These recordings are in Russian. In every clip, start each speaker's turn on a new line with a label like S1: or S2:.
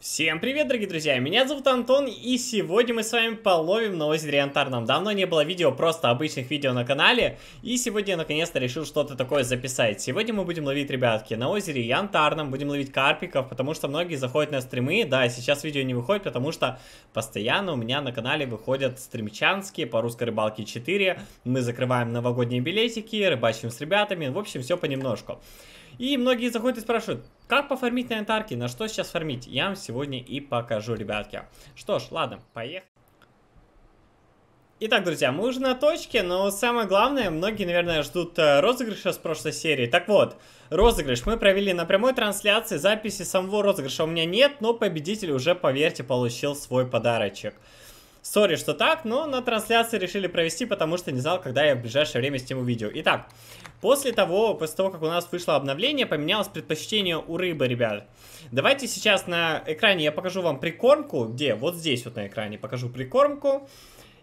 S1: Всем привет, дорогие друзья! Меня зовут Антон, и сегодня мы с вами половим на озере Янтарном. Давно не было видео, просто обычных видео на канале, и сегодня я наконец-то решил что-то такое записать. Сегодня мы будем ловить, ребятки, на озере Янтарном, будем ловить карпиков, потому что многие заходят на стримы. Да, сейчас видео не выходит, потому что постоянно у меня на канале выходят стримчанские по русской рыбалке 4. Мы закрываем новогодние билетики, рыбачим с ребятами, в общем, все понемножку. И многие заходят и спрашивают, как пофармить на янтарке, на что сейчас фармить? Я вам сегодня и покажу, ребятки. Что ж, ладно, поехали. Итак, друзья, мы уже на точке, но самое главное, многие, наверное, ждут э, розыгрыша с прошлой серии. Так вот, розыгрыш мы провели на прямой трансляции, записи самого розыгрыша у меня нет, но победитель уже, поверьте, получил свой подарочек. Сори, что так, но на трансляции решили провести, потому что не знал, когда я в ближайшее время сниму видео. Итак, После того, после того, как у нас вышло обновление, поменялось предпочтение у рыбы, ребят. Давайте сейчас на экране я покажу вам прикормку. Где? Вот здесь вот на экране покажу прикормку.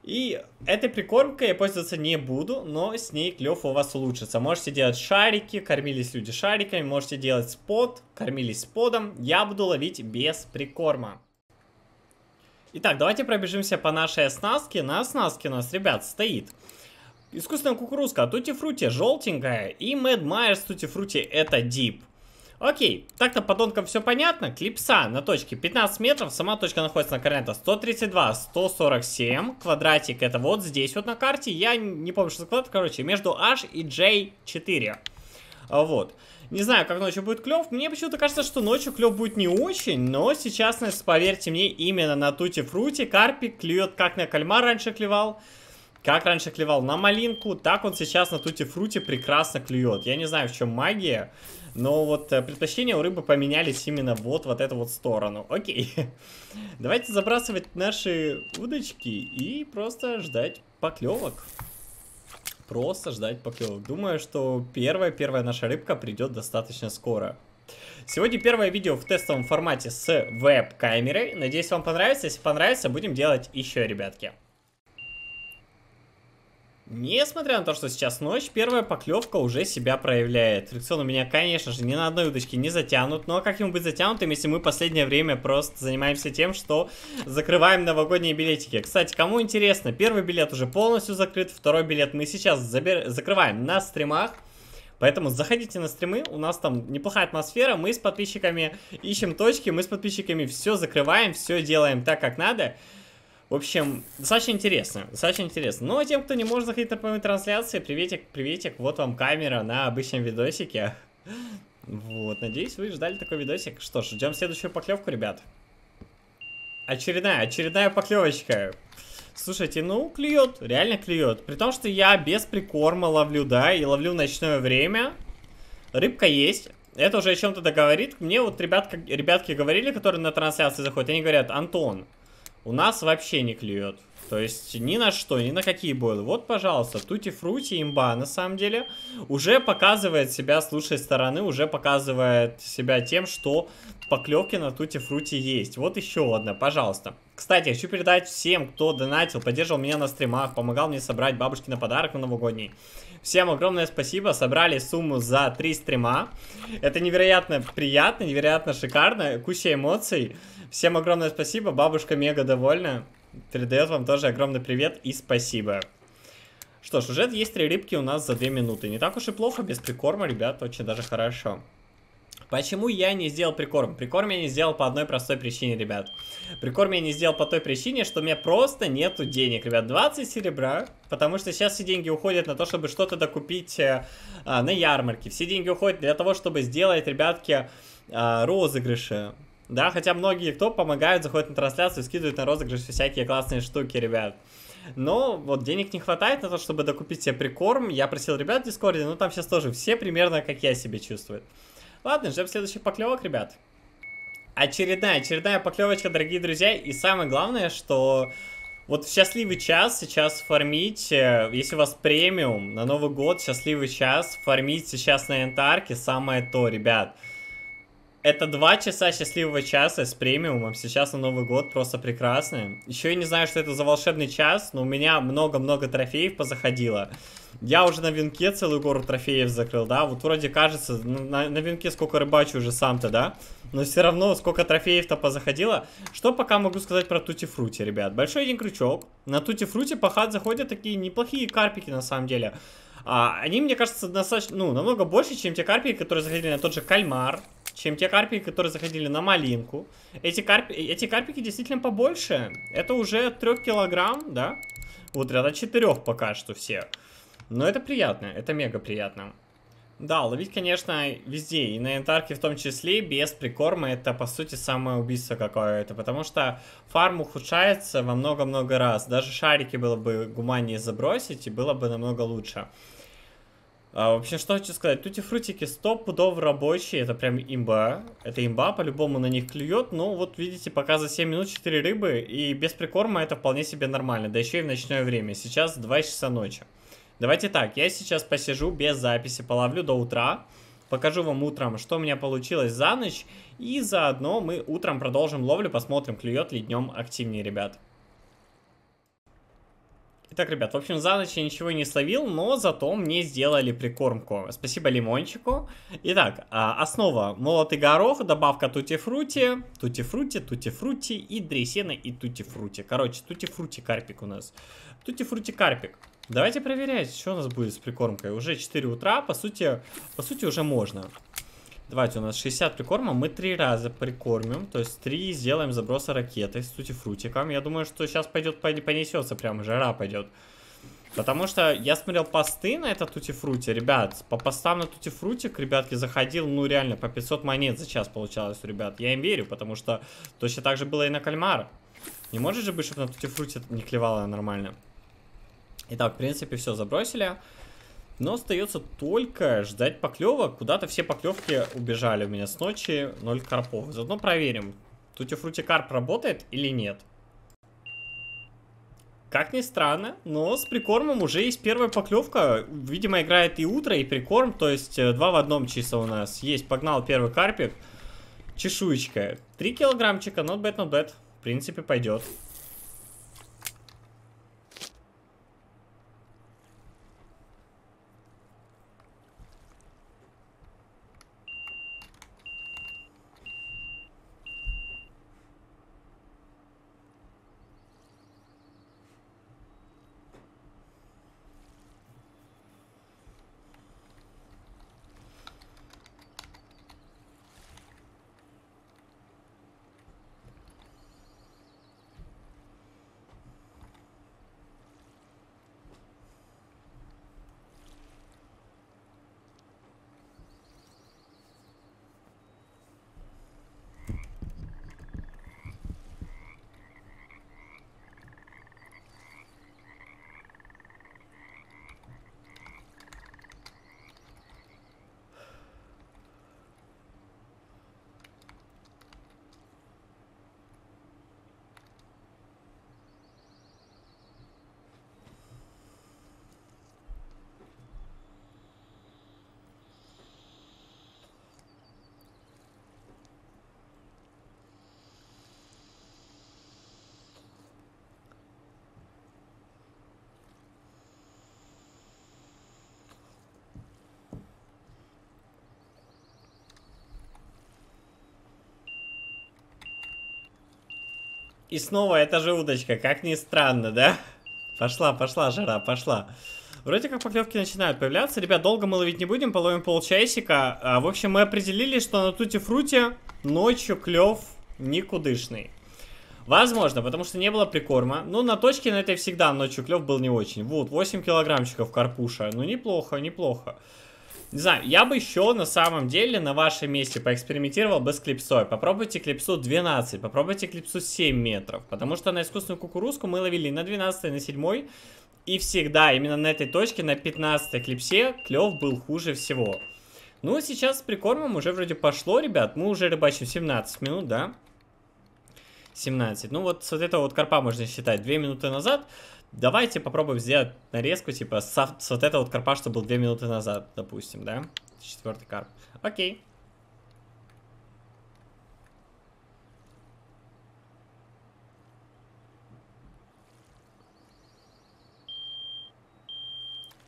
S1: И этой прикормкой я пользоваться не буду, но с ней клев у вас улучшится. Можете делать шарики, кормились люди шариками, можете делать спот, кормились сподом. Я буду ловить без прикорма. Итак, давайте пробежимся по нашей оснастке. На оснастке у нас, ребят, стоит Искусственная кукурузка, тути фрути желтенькая. И Мэд Майерс тути фрути это дип. Окей, так-то подонкам все понятно. Клипса на точке 15 метров, сама точка находится на координатах 132, 147. Квадратик это вот здесь вот на карте. Я не помню, что за квадрат, короче, между H и J4. А, вот. Не знаю, как ночью будет клев. Мне почему-то кажется, что ночью клев будет не очень, но сейчас, поверьте мне, именно на тути фрути карпик клюет, как на кальмар раньше клевал. Как раньше клевал на малинку, так он сейчас на тути-фруте прекрасно клюет. Я не знаю, в чем магия, но вот э, предпочтения у рыбы поменялись именно вот в эту вот сторону. Окей. Давайте забрасывать наши удочки и просто ждать поклевок. Просто ждать поклевок. Думаю, что первая-первая наша рыбка придет достаточно скоро. Сегодня первое видео в тестовом формате с веб-камерой. Надеюсь, вам понравится. Если понравится, будем делать еще, ребятки. Несмотря на то, что сейчас ночь, первая поклевка уже себя проявляет. Фрикцион у меня, конечно же, ни на одной удочке не затянут, но как ему быть затянутым, если мы последнее время просто занимаемся тем, что закрываем новогодние билетики. Кстати, кому интересно, первый билет уже полностью закрыт, второй билет мы сейчас забер... закрываем на стримах. Поэтому заходите на стримы, у нас там неплохая атмосфера, мы с подписчиками ищем точки, мы с подписчиками все закрываем, все делаем так, как надо. В общем, достаточно интересно, достаточно интересно. Но тем, кто не может заходить на прямые трансляции, приветик, приветик, вот вам камера на обычном видосике. Вот, надеюсь, вы ждали такой видосик. Что ж, ждем следующую поклевку, ребят. Очередная, очередная поклевочка. Слушайте, ну, клюет, реально клюет. При том, что я без прикорма ловлю, да, и ловлю в ночное время. Рыбка есть. Это уже о чем-то договорит. Мне вот ребятка, ребятки говорили, которые на трансляции заходят, они говорят, Антон, у нас вообще не клюет. То есть ни на что, ни на какие бойлы. Вот, пожалуйста, Тути Фрути имба, на самом деле, уже показывает себя с лучшей стороны, уже показывает себя тем, что поклевки на Тути Фрути есть. Вот еще одна, пожалуйста. Кстати, хочу передать всем, кто донатил, поддерживал меня на стримах, помогал мне собрать бабушки на подарок на новогодний. Всем огромное спасибо, собрали сумму за три стрима. Это невероятно приятно, невероятно шикарно, куча эмоций. Всем огромное спасибо, бабушка мега довольна. Передает вам тоже огромный привет и спасибо. Что ж, уже есть три рыбки у нас за две минуты. Не так уж и плохо, без прикорма, ребят, очень даже хорошо. Почему я не сделал прикорм? Прикорм я не сделал по одной простой причине, ребят. Прикорм я не сделал по той причине, что у меня просто нету денег, ребят. 20 серебра, потому что сейчас все деньги уходят на то, чтобы что-то докупить э, а, на ярмарке. Все деньги уходят для того, чтобы сделать, ребятки, э, розыгрыши. Да, хотя многие, кто помогают, заходят на трансляцию, скидывают на розыгрыш всякие классные штуки, ребят. Но вот денег не хватает на то, чтобы докупить себе прикорм. Я просил ребят в Дискорде, ну там сейчас тоже все примерно как я себя чувствую. Ладно, ждем следующих поклевок, ребят. Очередная, очередная поклевочка, дорогие друзья. И самое главное, что вот в счастливый час сейчас фармить, э, если у вас премиум на Новый год, счастливый час, фармить сейчас на янтарке самое то, ребят. Это два часа счастливого часа с премиумом. Сейчас на Новый год просто прекрасно. Еще я не знаю, что это за волшебный час, но у меня много-много трофеев позаходило. Я уже на венке целую гору трофеев закрыл, да? Вот вроде кажется, на, на венке сколько рыбачу уже сам-то, да? Но все равно сколько трофеев-то позаходило. Что пока могу сказать про Тути Фрути, ребят? Большой один крючок. На Тути Фрути по хат заходят такие неплохие карпики на самом деле. А, они, мне кажется, достаточно, ну, намного больше, чем те карпики, которые заходили на тот же кальмар, чем те карпики, которые заходили на малинку. Эти, карпи, эти карпики действительно побольше. Это уже 3 килограмм, да? Вот ряда 4 пока что все. Но это приятно, это мега приятно. Да, ловить, конечно, везде, и на янтарке в том числе, без прикорма, это, по сути, самое убийство какое-то, потому что фарм ухудшается во много-много раз. Даже шарики было бы гуманнее забросить, и было бы намного лучше. А, в общем, что хочу сказать, тути-фрутики стопудов рабочие, это прям имба. Это имба, по-любому на них клюет, но вот видите, пока за 7 минут 4 рыбы, и без прикорма это вполне себе нормально, да еще и в ночное время, сейчас 2 часа ночи. Давайте так, я сейчас посижу без записи, половлю до утра, покажу вам утром, что у меня получилось за ночь, и заодно мы утром продолжим ловлю, посмотрим, клюет ли днем активнее, ребят. Итак, ребят, в общем, за ночь я ничего не словил, но зато мне сделали прикормку. Спасибо лимончику. Итак, а, основа молотый горох, добавка тути-фрути, тути-фрути, тути-фрути и дресена и тути-фрути. Короче, тути-фрути карпик у нас. Тути-фрути карпик. Давайте проверять, что у нас будет с прикормкой. Уже 4 утра, по сути, по сути уже можно. Давайте, у нас 60 прикорма, мы три раза прикормим, то есть три сделаем заброса ракетой с тутифрутиком. Я думаю, что сейчас пойдет, понесется прям, жара пойдет. Потому что я смотрел посты на это тутифруте, ребят, по постам на тутифрутик, ребятки, заходил, ну реально, по 500 монет за час получалось ребят. Я им верю, потому что точно так же было и на кальмар. Не может же быть, чтобы на тутифруте не клевало нормально. Итак, в принципе, все забросили. Но остается только ждать поклевок. Куда-то все поклевки убежали у меня с ночи. Ноль карпов. Заодно проверим, тутифрути карп работает или нет. Как ни странно, но с прикормом уже есть первая поклевка. Видимо, играет и утро, и прикорм. То есть э, два в одном чисто у нас. Есть, погнал первый карпик. Чешуечка. Три килограммчика, not bad, not bad. В принципе, пойдет. И снова эта же удочка, как ни странно, да? Пошла, пошла, жара, пошла. Вроде как поклевки начинают появляться. Ребят, долго мы ловить не будем, половим полчасика. А, в общем, мы определили, что на тути-фруте ночью клев никудышный. Возможно, потому что не было прикорма. Ну, на точке на этой всегда ночью клев был не очень. Вот, 8 килограммчиков карпуша. Ну, неплохо, неплохо. Не знаю, я бы еще на самом деле на вашем месте поэкспериментировал бы с клипсой. Попробуйте клипсу 12, попробуйте клипсу 7 метров. Потому что на искусственную кукурузку мы ловили на 12, на 7. И всегда именно на этой точке, на 15 клипсе, клев был хуже всего. Ну, сейчас с прикормом уже вроде пошло, ребят. Мы уже рыбачим 17 минут, да? 17. Ну, вот с вот этого вот карпа можно считать 2 минуты назад давайте попробуем сделать нарезку, типа, с, с вот этого вот карпа, что был 2 минуты назад, допустим, да? Четвертый карп. Окей.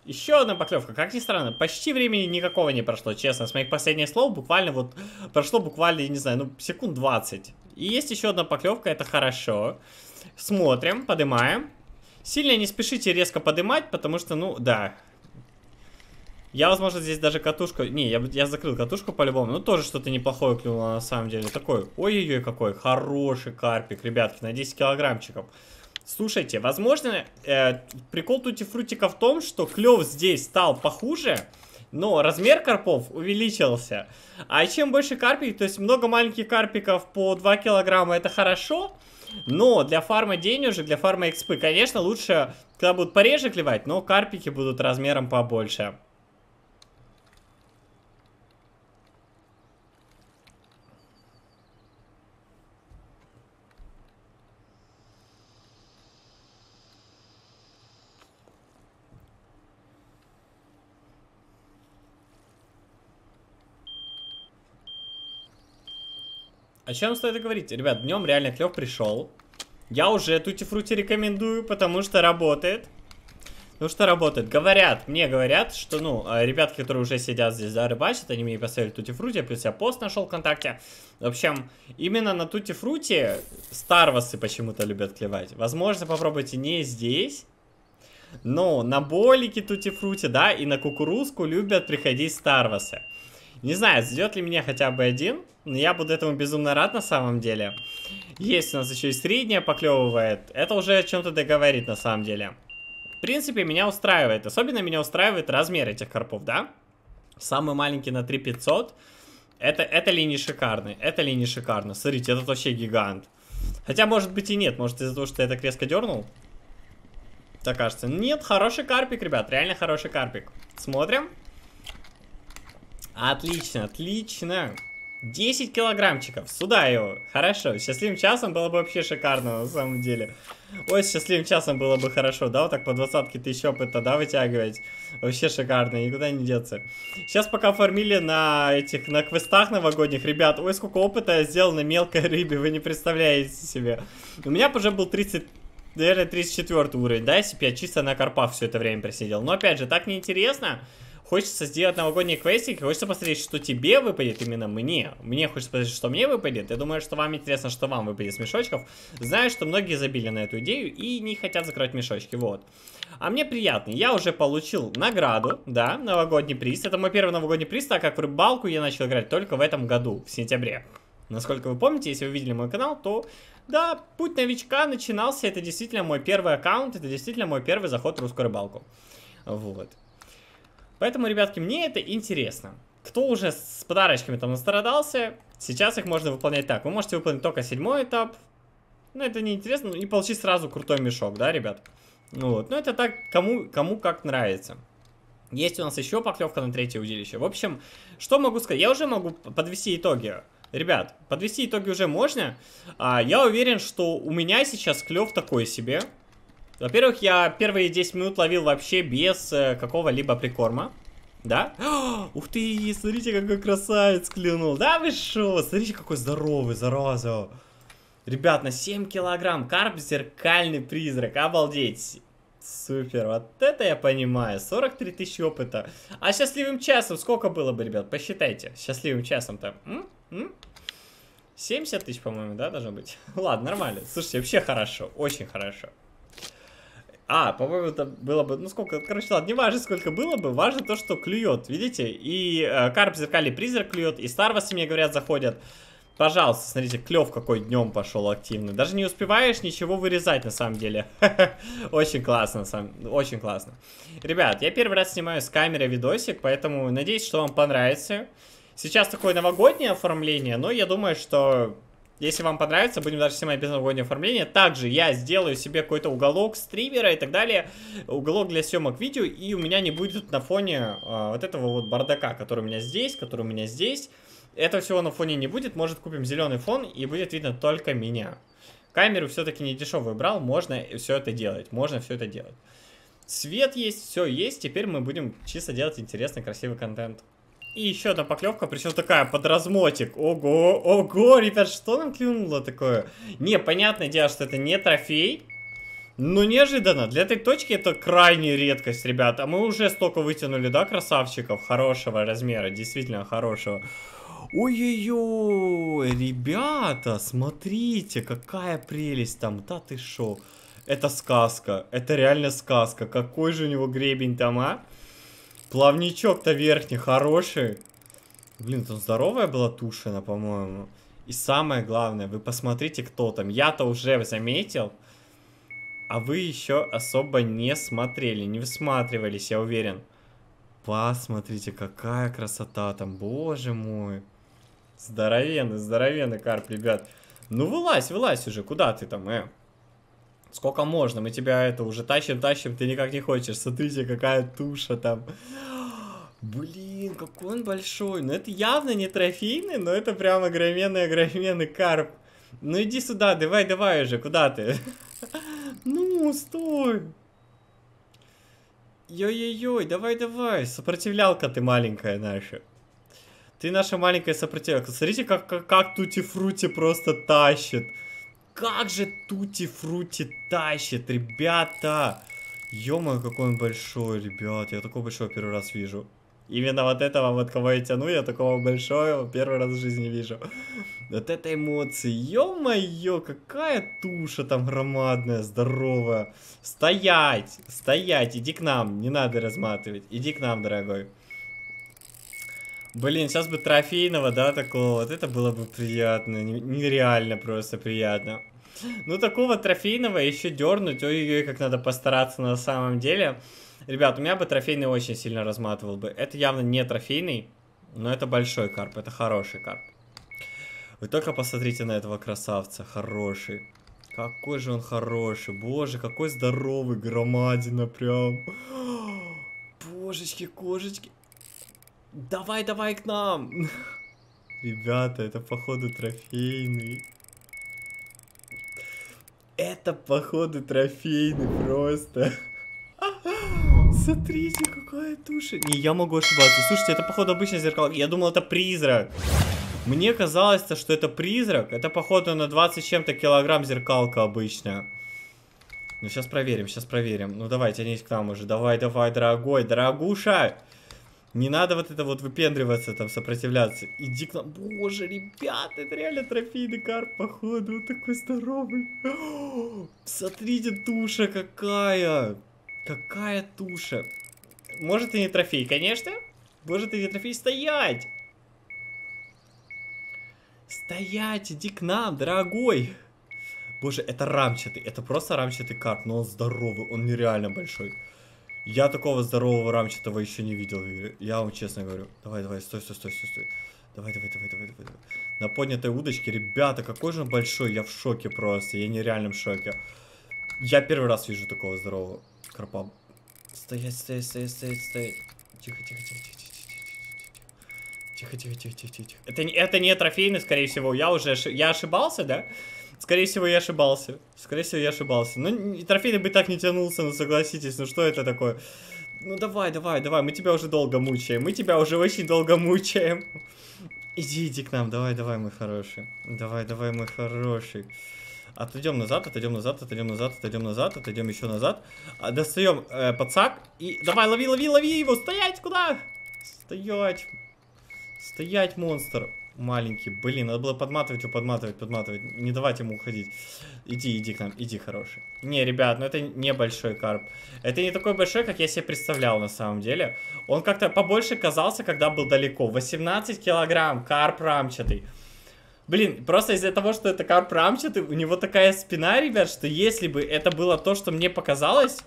S1: Еще одна поклевка. Как ни странно, почти времени никакого не прошло, честно. С моих последних слов буквально вот прошло буквально, я не знаю, ну секунд 20. И есть еще одна поклевка, это хорошо. Смотрим, поднимаем. Сильно не спешите резко поднимать, потому что, ну, да. Я, возможно, здесь даже катушку... Не, я, я закрыл катушку по-любому. Ну, тоже что-то неплохое клюнуло, на самом деле. Такой, ой-ой-ой, какой хороший карпик, ребятки, на 10 килограммчиков. Слушайте, возможно, э, прикол тутифрутика в том, что клев здесь стал похуже, но размер карпов увеличился. А чем больше карпик, то есть много маленьких карпиков по 2 килограмма, это хорошо. Но для фарма денежек, для фарма экспы, конечно, лучше, когда будут пореже клевать, но карпики будут размером побольше. О чем стоит говорить? Ребят, днем реально клев пришел. Я уже Тути Фрути рекомендую, потому что работает. Ну что работает? Говорят, мне говорят, что, ну, а, ребятки, которые уже сидят здесь, да, рыбачат, они мне поставили Тути Фрути, плюс я пост нашел ВКонтакте. В общем, именно на Тути Фрути старвасы почему-то любят клевать. Возможно, попробуйте не здесь, но на болике Тути Фрути, да, и на кукурузку любят приходить старвасы. Не знаю, зайдет ли меня хотя бы один, но я буду этому безумно рад на самом деле. Есть у нас еще и средняя поклевывает. Это уже о чем-то договорит на самом деле. В принципе, меня устраивает. Особенно меня устраивает размер этих карпов, да? Самый маленький на 3500. Это, это линии шикарные. Это линии шикарно. Смотрите, это вообще гигант. Хотя, может быть и нет. Может из-за того, что я так резко дернул? Так кажется. Нет, хороший карпик, ребят. Реально хороший карпик. Смотрим. Отлично, отлично. 10 килограммчиков. Сюда его. Хорошо. Счастливым часом было бы вообще шикарно, на самом деле. Ой, счастливым часом было бы хорошо, да? Вот так по двадцатке тысяч опыта, да, вытягивать. Вообще шикарно, никуда не деться. Сейчас пока фармили на этих, на квестах новогодних, ребят, ой, сколько опыта я сделал на мелкой рыбе, вы не представляете себе. У меня уже был 30 наверное, 34 уровень, да, если бы я чисто на карпах все это время просидел. Но, опять же, так неинтересно. Хочется сделать новогодний квестик, хочется посмотреть, что тебе выпадет именно мне. Мне хочется посмотреть, что мне выпадет. Я думаю, что вам интересно, что вам выпадет с мешочков. Знаю, что многие забили на эту идею и не хотят закрывать мешочки, вот. А мне приятно, я уже получил награду, да, новогодний приз. Это мой первый новогодний приз, так как в рыбалку я начал играть только в этом году, в сентябре. Насколько вы помните, если вы видели мой канал, то да, путь новичка начинался, это действительно мой первый аккаунт, это действительно мой первый заход в русскую рыбалку. Вот. Поэтому, ребятки, мне это интересно. Кто уже с подарочками там настрадался, сейчас их можно выполнять так. Вы можете выполнить только седьмой этап. Ну, это не интересно, и получить сразу крутой мешок, да, ребят? Ну вот, ну это так, кому, кому как нравится. Есть у нас еще поклевка на третье удилище. В общем, что могу сказать? Я уже могу подвести итоги. Ребят, подвести итоги уже можно. А, я уверен, что у меня сейчас клев такой себе. Во-первых, я первые 10 минут ловил вообще без э, какого-либо прикорма. Да? О, ух ты, смотрите, какой красавец клюнул. Да вы шо? Смотрите, какой здоровый, зараза. Ребят, на 7 килограмм. Карп зеркальный призрак. Обалдеть. Супер, вот это я понимаю. 43 тысячи опыта. А счастливым часом сколько было бы, ребят? Посчитайте. Счастливым часом-то. 70 тысяч, по-моему, да, должно быть? Ладно, нормально. Слушайте, вообще хорошо. Очень хорошо. А, по-моему, это было бы, ну сколько, короче, ладно, не важно, сколько было бы, важно то, что клюет, видите? И э, карп зеркальный призрак клюет, и старвасы, мне говорят, заходят. Пожалуйста, смотрите, клев какой днем пошел активный. Даже не успеваешь ничего вырезать, на самом деле. Очень классно, самом очень классно. Ребят, я первый раз снимаю с камеры видосик, поэтому надеюсь, что вам понравится. Сейчас такое новогоднее оформление, но я думаю, что если вам понравится, будем даже снимать без новогоднего оформления. Также я сделаю себе какой-то уголок стримера и так далее. Уголок для съемок видео. И у меня не будет на фоне э, вот этого вот бардака, который у меня здесь, который у меня здесь. Этого всего на фоне не будет. Может купим зеленый фон и будет видно только меня. Камеру все-таки не дешевую брал. Можно все это делать. Можно все это делать. Свет есть, все есть. Теперь мы будем чисто делать интересный, красивый контент. И еще одна поклевка, причем такая под размотик. Ого, ого, ребят, что нам клюнуло такое? Не, понятное дело, что это не трофей. Ну, неожиданно. Для этой точки это крайняя редкость, ребята. Мы уже столько вытянули, да, красавчиков? Хорошего размера, действительно хорошего. Ой-ой-ой, ребята, смотрите, какая прелесть там. Да ты шо? Это сказка, это реально сказка. Какой же у него гребень там, а? Плавничок-то верхний хороший. Блин, там здоровая была тушина, по-моему. И самое главное, вы посмотрите, кто там. Я-то уже заметил, а вы еще особо не смотрели, не всматривались, я уверен. Посмотрите, какая красота там, боже мой. Здоровенный, здоровенный карп, ребят. Ну, вылазь, вылазь уже, куда ты там, э? Сколько можно? Мы тебя это уже тащим, тащим, ты никак не хочешь. Смотрите, какая туша там. Блин, какой он большой. Ну, это явно не трофейный, но это прям огроменный-огроменный карп. Ну, иди сюда, давай, давай уже, куда ты? Ну, стой. Йой-йой-йой, давай-давай, сопротивлялка ты маленькая наша. Ты наша маленькая сопротивлялка. Смотрите, как, как, как Тути-Фрути просто тащит. Как же Тути-Фрути тащит, ребята. Ё-моё, какой он большой, ребят. Я такого большого первый раз вижу. Именно вот этого вот, кого я тяну, я такого большого первый раз в жизни вижу. Вот это эмоции. Ё-моё, какая туша там громадная, здоровая. Стоять, стоять, иди к нам, не надо разматывать. Иди к нам, дорогой. Блин, сейчас бы трофейного, да, такого, вот это было бы приятно, нереально просто приятно. Ну, такого трофейного еще дернуть, ой-ой, как надо постараться на самом деле. Ребят, у меня бы трофейный очень сильно разматывал бы. Это явно не трофейный, но это большой карп, это хороший карп. Вы только посмотрите на этого красавца, хороший. Какой же он хороший, боже, какой здоровый, громадина прям. Божечки, кошечки. Давай, давай к нам. Ребята, это походу трофейный. Это походу трофейный просто. Смотрите, какая туша. Не, я могу ошибаться. Слушайте, это походу обычный зеркал. Я думал, это призрак. Мне казалось, что это призрак. Это походу на 20 чем-то килограмм зеркалка обычная. Ну, сейчас проверим, сейчас проверим. Ну, давай, тянись к нам уже. Давай, давай, дорогой, дорогуша. Не надо вот это вот выпендриваться, там, сопротивляться. Иди к нам. Боже, ребята, это реально трофейный карп, походу. Он такой здоровый. смотрите, туша какая. Какая туша. Может и не трофей, конечно. Может и не трофей. Стоять! Стоять, иди к нам, дорогой. Боже, это рамчатый. Это просто рамчатый карп, но он здоровый. Он нереально большой. Я такого здорового рамчатого еще не видел. Я вам честно говорю. Давай, давай, стой, стой, стой, стой, стой. Давай, давай, давай, давай, давай, давай. На поднятой удочке, ребята, какой же он большой. Я в шоке просто. Я нереально в шоке. Я первый раз вижу такого здорового карпа. Стоять, стоять, стоять, стоять, стоять. Тихо, тихо, тихо, тихо. Тихо, тихо, тихо, тихо, тихо. Это, это не трофейный, скорее всего. Я уже я ошибался, да? Скорее всего, я ошибался. Скорее всего, я ошибался. Ну, трофейный бы так не тянулся, ну согласитесь, ну что это такое? Ну давай, давай, давай, мы тебя уже долго мучаем. Мы тебя уже очень долго мучаем. Иди, иди к нам, давай, давай, мой хороший. Давай, давай, мой хороший. Отойдем назад, отойдем назад, отойдем назад, отойдем назад, отойдем еще назад. А, достаем э, подсак и давай, лови, лови, лови его. Стоять, куда? Стоять. Стоять, монстр маленький. Блин, надо было подматывать его, подматывать, подматывать. Не давать ему уходить. Иди, иди к нам, иди, хороший. Не, ребят, ну это не большой карп. Это не такой большой, как я себе представлял на самом деле. Он как-то побольше казался, когда был далеко. 18 килограмм, карп рамчатый. Блин, просто из-за того, что это карп рамчатый, у него такая спина, ребят, что если бы это было то, что мне показалось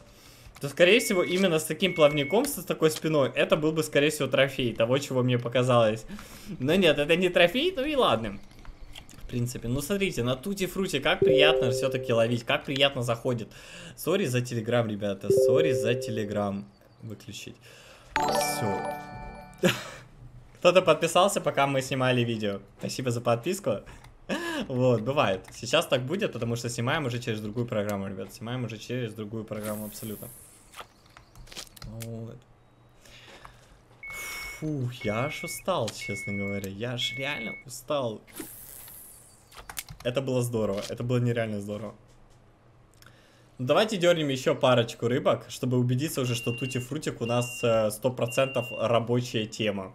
S1: то, скорее всего, именно с таким плавником, с такой спиной, это был бы, скорее всего, трофей того, чего мне показалось. Но нет, это не трофей, ну и ладно. В принципе, ну смотрите, на тути фруте как приятно все-таки ловить, как приятно заходит. Сори за телеграм, ребята, сори за телеграм. Выключить. Все. Кто-то подписался, пока мы снимали видео. Спасибо за подписку. Вот, бывает. Сейчас так будет, потому что снимаем уже через другую программу, ребят. Снимаем уже через другую программу абсолютно. Вот. Фу, я аж устал, честно говоря. Я аж реально устал. Это было здорово. Это было нереально здорово. Давайте дернем еще парочку рыбок, чтобы убедиться уже, что тути-фрутик у нас э, 100% рабочая тема.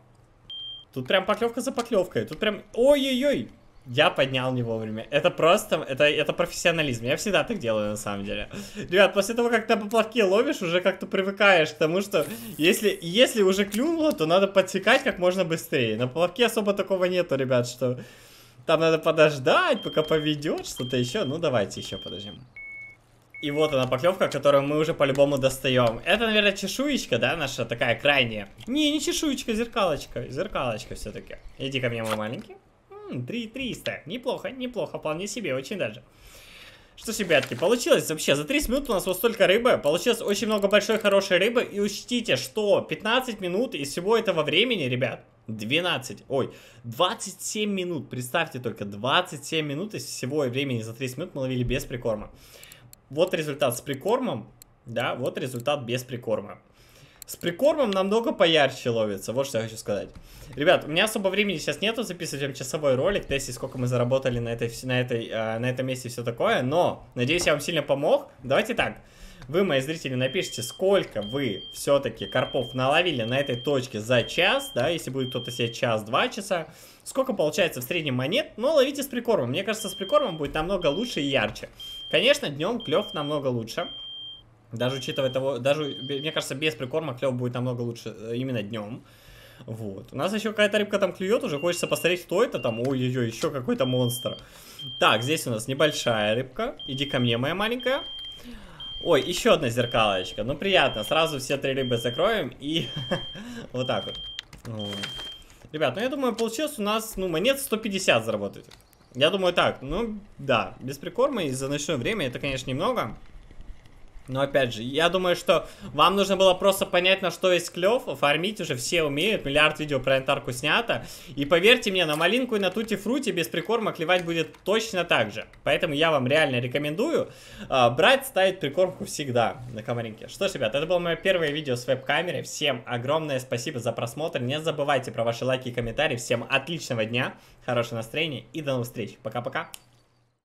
S1: Тут прям поклевка за поклевкой. Тут прям... Ой-ой-ой! Я поднял не вовремя. Это просто, это, это профессионализм. Я всегда так делаю, на самом деле. Ребят, после того, как ты поплавки ловишь, уже как-то привыкаешь к тому, что если, если уже клюнуло, то надо подсекать как можно быстрее. На поплавке особо такого нету, ребят, что там надо подождать, пока поведет что-то еще. Ну, давайте еще подождем. И вот она поклевка, которую мы уже по-любому достаем. Это, наверное, чешуечка, да, наша такая крайняя? Не, не чешуечка, зеркалочка. Зеркалочка все-таки. Иди ко мне, мой маленький. 3 300. Неплохо, неплохо, вполне себе, очень даже. Что ж, ребятки, получилось вообще, за 30 минут у нас вот столько рыбы, получилось очень много большой хорошей рыбы, и учтите, что 15 минут из всего этого времени, ребят, 12, ой, 27 минут, представьте только, 27 минут из всего времени за 30 минут мы ловили без прикорма. Вот результат с прикормом, да, вот результат без прикорма. С прикормом намного поярче ловится, вот что я хочу сказать. Ребят, у меня особо времени сейчас нету записывать вам часовой ролик, тестить, сколько мы заработали на, этой, на, этой, э, на этом месте и все такое, но, надеюсь, я вам сильно помог. Давайте так, вы, мои зрители, напишите, сколько вы все-таки карпов наловили на этой точке за час, да, если будет кто-то себе час-два часа. Сколько получается в среднем монет, но ловите с прикормом. Мне кажется, с прикормом будет намного лучше и ярче. Конечно, днем клев намного лучше. Даже учитывая того, даже, мне кажется, без прикорма клев будет намного лучше э, именно днем. Вот. У нас еще какая-то рыбка там клюет, уже хочется посмотреть, кто это там. Ой-ой-ой, еще какой-то монстр. Так, здесь у нас небольшая рыбка. Иди ко мне, моя маленькая. Ой, еще одна зеркалочка. Ну, приятно. Сразу все три рыбы закроем и вот так вот. Ребят, ну я думаю, получилось у нас, ну, монет 150 заработать. Я думаю так, ну, да, без прикорма и за ночное время это, конечно, немного. Но опять же, я думаю, что вам нужно было просто понять, на что есть клев, фармить уже все умеют, миллиард видео про янтарку снято. И поверьте мне, на малинку и на тути фрути без прикорма клевать будет точно так же. Поэтому я вам реально рекомендую э, брать, ставить прикормку всегда на комаринке. Что ж, ребят, это было мое первое видео с веб-камерой. Всем огромное спасибо за просмотр. Не забывайте про ваши лайки и комментарии. Всем отличного дня, хорошего настроения и до новых встреч. Пока-пока.